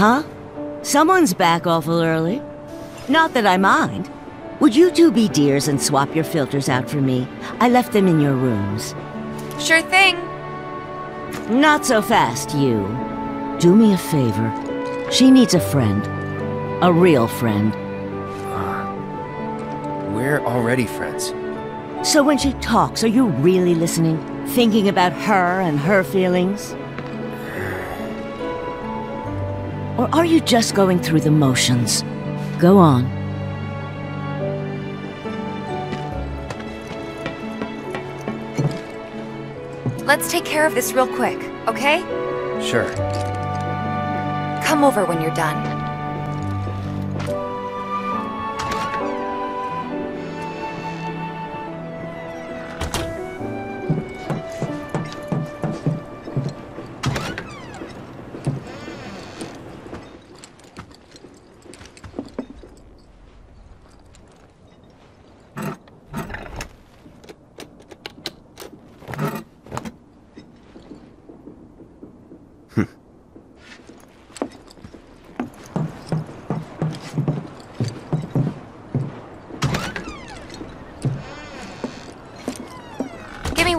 Huh? Someone's back awful early. Not that I mind. Would you two be dears and swap your filters out for me? I left them in your rooms. Sure thing. Not so fast, you. Do me a favor. She needs a friend. A real friend. Uh, we're already friends. So when she talks, are you really listening? Thinking about her and her feelings? Or are you just going through the motions? Go on. Let's take care of this real quick, okay? Sure. Come over when you're done.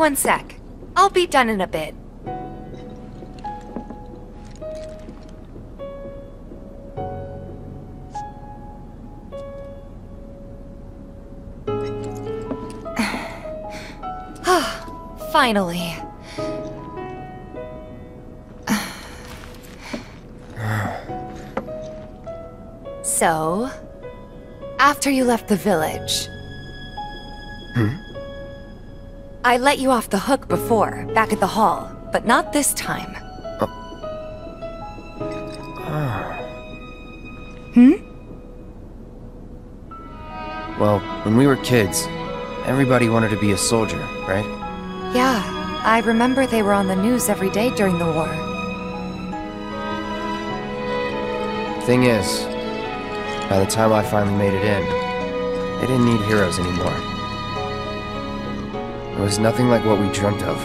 One sec. I'll be done in a bit. Finally. So, after you left the village, hmm? I let you off the hook before, back at the hall, but not this time. Hmm? Well, when we were kids, everybody wanted to be a soldier, right? Yeah, I remember they were on the news every day during the war. Thing is, by the time I finally made it in, they didn't need heroes anymore. It was nothing like what we dreamt of.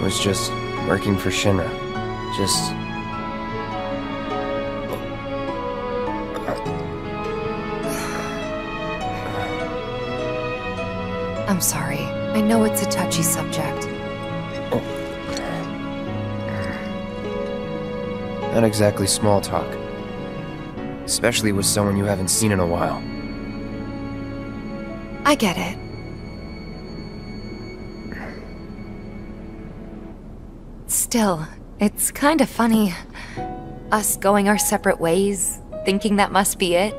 It was just working for Shinra. Just... I'm sorry. I know it's a touchy subject. Not exactly small talk. Especially with someone you haven't seen in a while. I get it. Still, it's kinda funny. Us going our separate ways, thinking that must be it.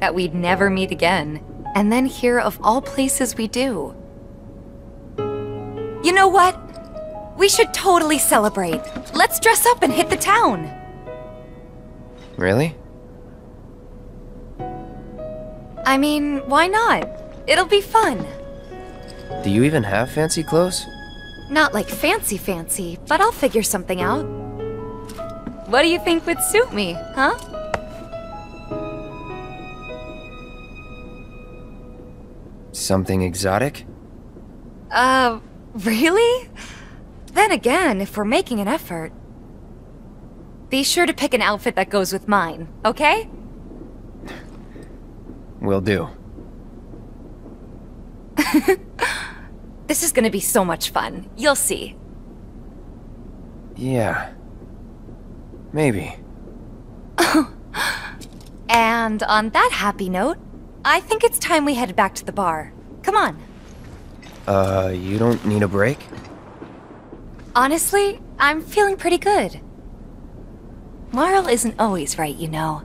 That we'd never meet again. And then here, of all places, we do. You know what? We should totally celebrate. Let's dress up and hit the town. Really? I mean, why not? It'll be fun. Do you even have fancy clothes? Not like fancy fancy, but I'll figure something out. What do you think would suit me, huh? Something exotic? Uh, really? Then again, if we're making an effort, be sure to pick an outfit that goes with mine, okay? Will do. This is gonna be so much fun. You'll see. Yeah. Maybe. And on that happy note, I think it's time we headed back to the bar. Come on. Uh, you don't need a break? Honestly, I'm feeling pretty good. Marle isn't always right, you know.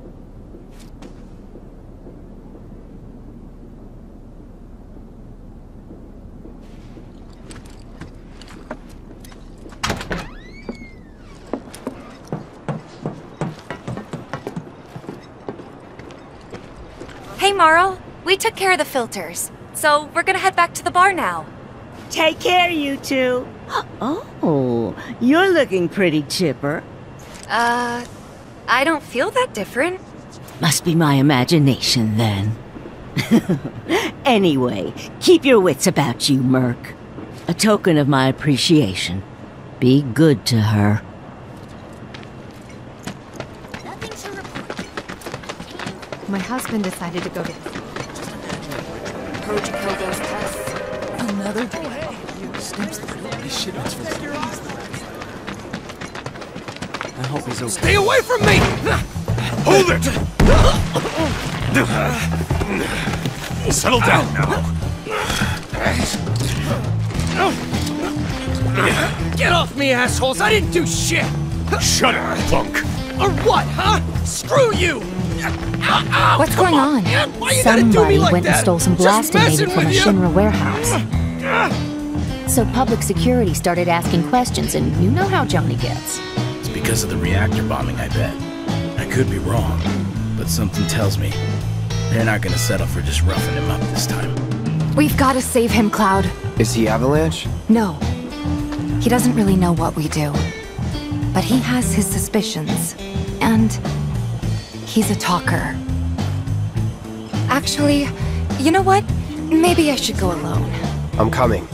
Hey, We took care of the filters, so we're gonna head back to the bar now. Take care, you two. Oh, you're looking pretty chipper. Uh, I don't feel that different. Must be my imagination, then. anyway, keep your wits about you, Merc. A token of my appreciation. Be good to her. My husband decided to go to Heard you killed those pests. Another? Oh, snips this shit out I hope he's okay. Stay away from me! Hold it! Settle down now. Get off me, assholes! I didn't do shit! Shut up, punk! Or what, huh? Screw you! What's going on? Why you gotta do Somebody like went that? and stole some blasting messing aid from a you. Shinra warehouse. So public security started asking questions, and you know how Johnny gets. It's because of the reactor bombing, I bet. I could be wrong, but something tells me they're not gonna settle for just roughing him up this time. We've got to save him, Cloud. Is he Avalanche? No. He doesn't really know what we do. But he has his suspicions. And he's a talker. Actually, you know what? Maybe I should go alone. I'm coming.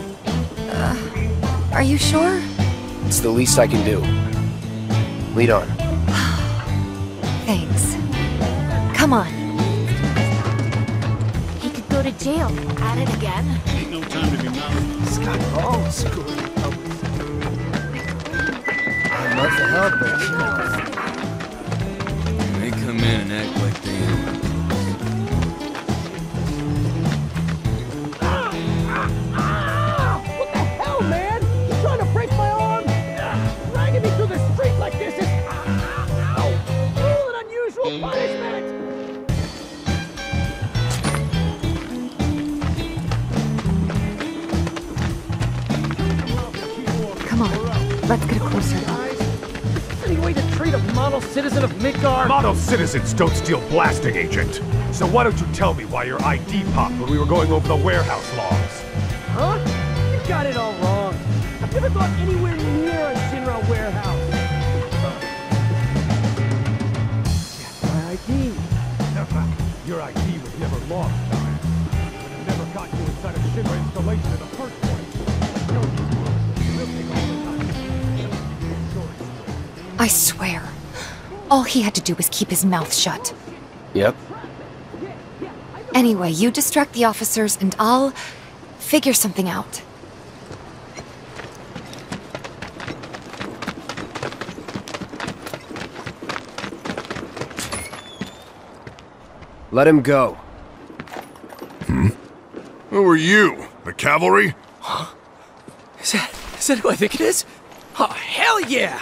Uh, are you sure? It's the least I can do. Lead on. Thanks. Come on. He could go to jail. At it again. I'd love to help, but you know. They come and act like they ain't. What the hell, man? You trying to break my arm? Dragging me through the street like this is... Ow! Cruel and unusual punishment! Come on. Let's get a closer treat a model citizen of Midgar? Model citizens don't steal blasting agent. So why don't you tell me why your ID popped when we were going over the warehouse logs? Huh? You got it all wrong. I've never gone anywhere near a Shinra warehouse. That's my ID. Your ID was never lost. But it never got you inside a Shinra installation in the first place. No, we'll take I swear. All he had to do was keep his mouth shut. Yep. Anyway, you distract the officers and I'll figure something out. Let him go. Hmm? Who are you? The cavalry? Is that, is that who I think it is? Oh, hell yeah!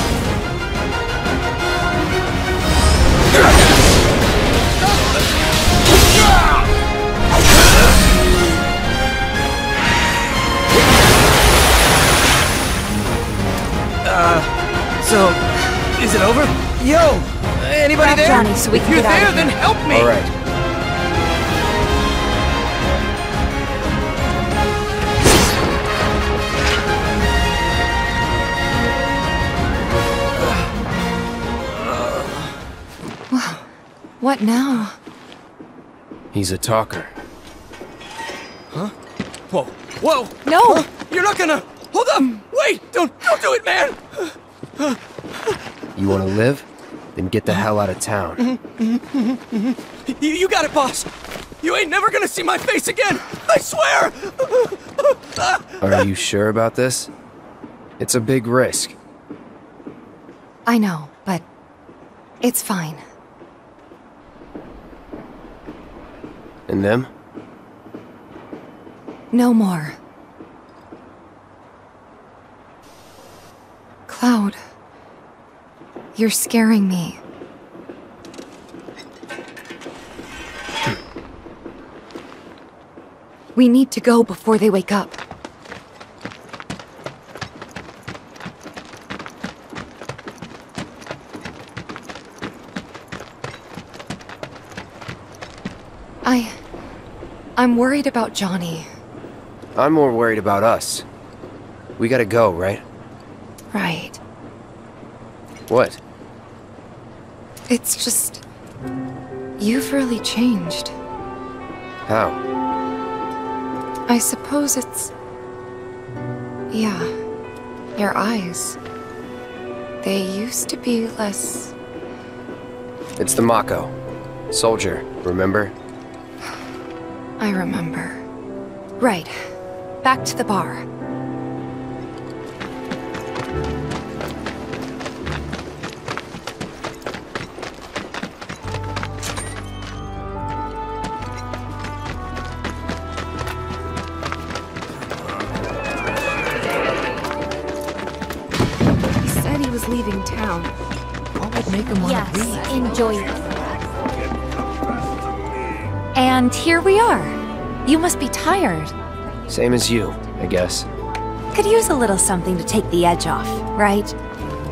Johnny so we if can you're get out there, of then help me! All right. What now? He's a talker. Huh? Whoa, whoa! No! Huh? You're not gonna... Hold up! Wait! Don't, don't do it, man! You want to live? Then get the hell out of town. You, you got it, boss! You ain't never gonna see my face again! I swear! Are you sure about this? It's a big risk. I know, but it's fine. And them? No more. Cloud. You're scaring me. We need to go before they wake up. I. I'm worried about Johnny. I'm more worried about us. we gotta go, right? Right. What? It's just. You've really changed. How? I suppose it's. Yeah. Your eyes. They used to be less. It's the Mako. Soldier, remember? I remember. Right. Back to the bar. Leaving town. What would make him want to leave? Yes, enjoy it. And here we are. You must be tired. Same as you, I guess. Could use a little something to take the edge off, right?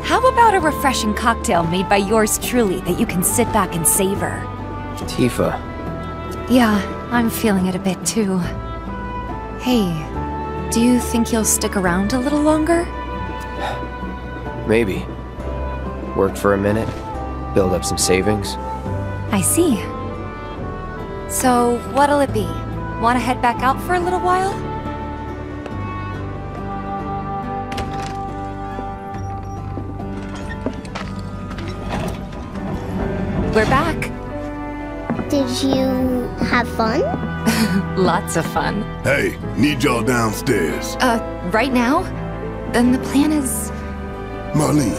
How about a refreshing cocktail made by yours truly that you can sit back and savor? Tifa, Yeah, I'm feeling it a bit too. Hey, do you think you'll stick around a little longer? maybe. Work for a minute, build up some savings. I see. So, what'll it be? Want to head back out for a little while? We're back. Did you have fun? Lots of fun. Hey, need y'all downstairs. Uh, right now? Then the plan is. Marlene,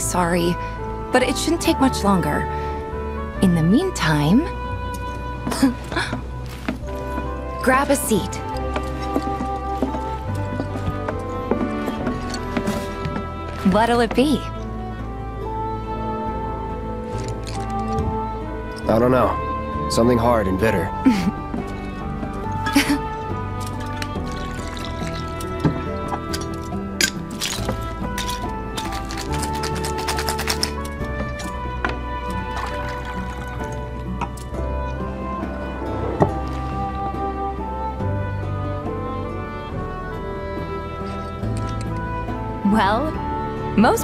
Sorry, but it shouldn't take much longer. In the meantime... grab a seat. What'll it be? I don't know. Something hard and bitter.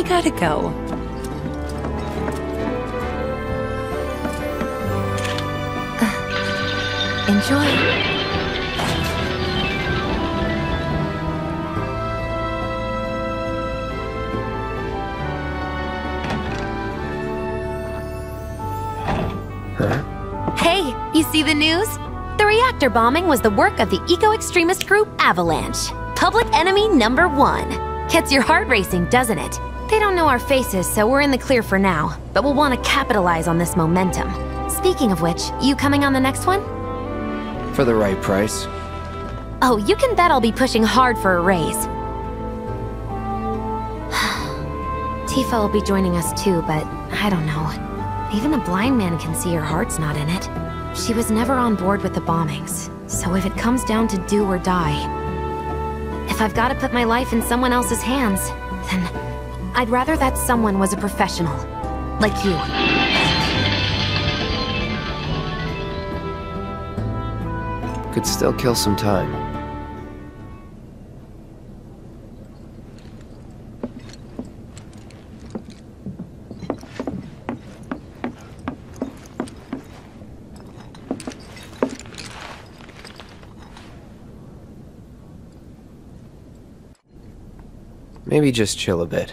I gotta go. Uh, enjoy. Hey, you see the news? The reactor bombing was the work of the eco-extremist group Avalanche. Public enemy number one. Gets your heart racing, doesn't it? They don't know our faces, so we're in the clear for now. But we'll want to capitalize on this momentum. Speaking of which, you coming on the next one? For the right price. Oh, you can bet I'll be pushing hard for a raise. Tifa will be joining us too, but I don't know. Even a blind man can see her heart's not in it. She was never on board with the bombings, so if it comes down to do or die, if I've got to put my life in someone else's hands, then I'd rather that someone was a professional. Like you. Could still kill some time. Maybe just chill a bit.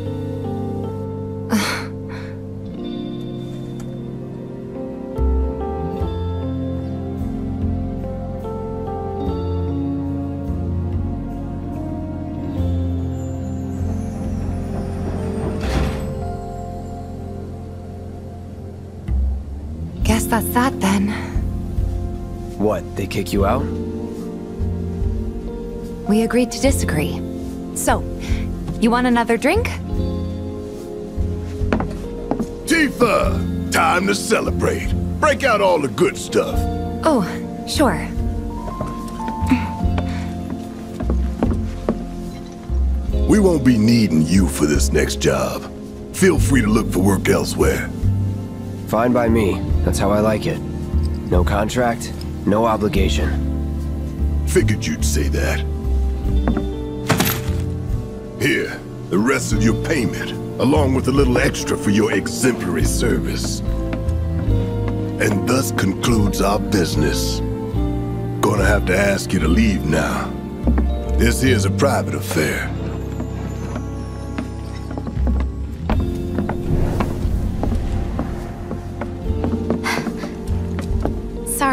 That's that then. What, they kick you out? We agreed to disagree. So, you want another drink? Tifa! Time to celebrate. Break out all the good stuff. Oh, sure. We won't be needing you for this next job. Feel free to look for work elsewhere. Fine by me. That's how I like it. No contract, no obligation. Figured you'd say that. Here, the rest of your payment, along with a little extra for your exemplary service. And thus concludes our business. Gonna have to ask you to leave now. This here's a private affair.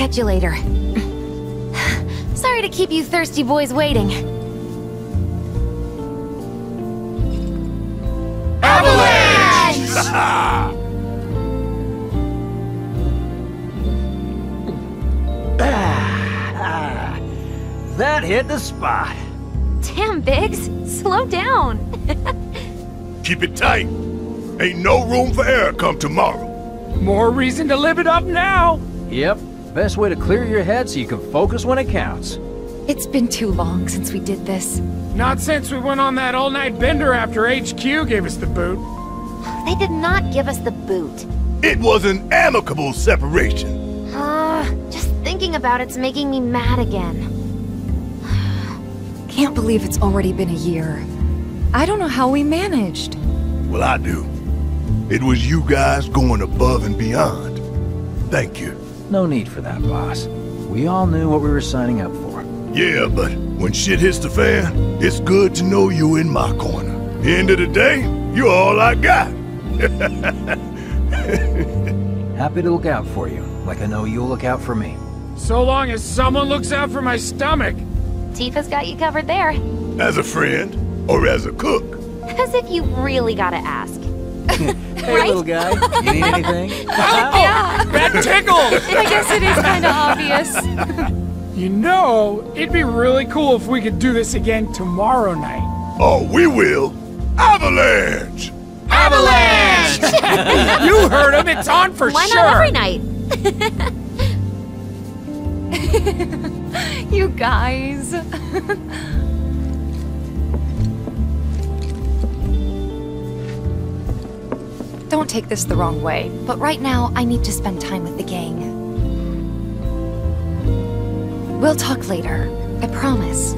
I'll catch you later. Sorry to keep you thirsty boys waiting. Avalanche! That hit the spot. Damn, Biggs. Slow down. Keep it tight. Ain't no room for error come tomorrow. More reason to live it up now! Yep, best way to clear your head so you can focus when it counts. It's been too long since we did this. Not since we went on that all-night bender after HQ gave us the boot. They did not give us the boot. It was an amicable separation. Uh, just thinking about it's making me mad again. Can't believe it's already been a year. I don't know how we managed. Well, I do. It was you guys going above and beyond. Thank you. No need for that, boss. We all knew what we were signing up for. Yeah, but when shit hits the fan, it's good to know you in my corner. End of the day, you're all I got. Happy to look out for you, like I know you'll look out for me. So long as someone looks out for my stomach. Tifa's got you covered there. As a friend, or as a cook. As if you really gotta ask. Hey, little guy, you need anything? Yeah, That tickles! I guess it is kind of obvious. You know, it'd be really cool if we could do this again tomorrow night. Oh, we will. Avalanche! Avalanche! you heard him, it's on for Why sure! Why not every night? you guys. Don't take this the wrong way, but right now I need to spend time with the gang. We'll talk later, I promise.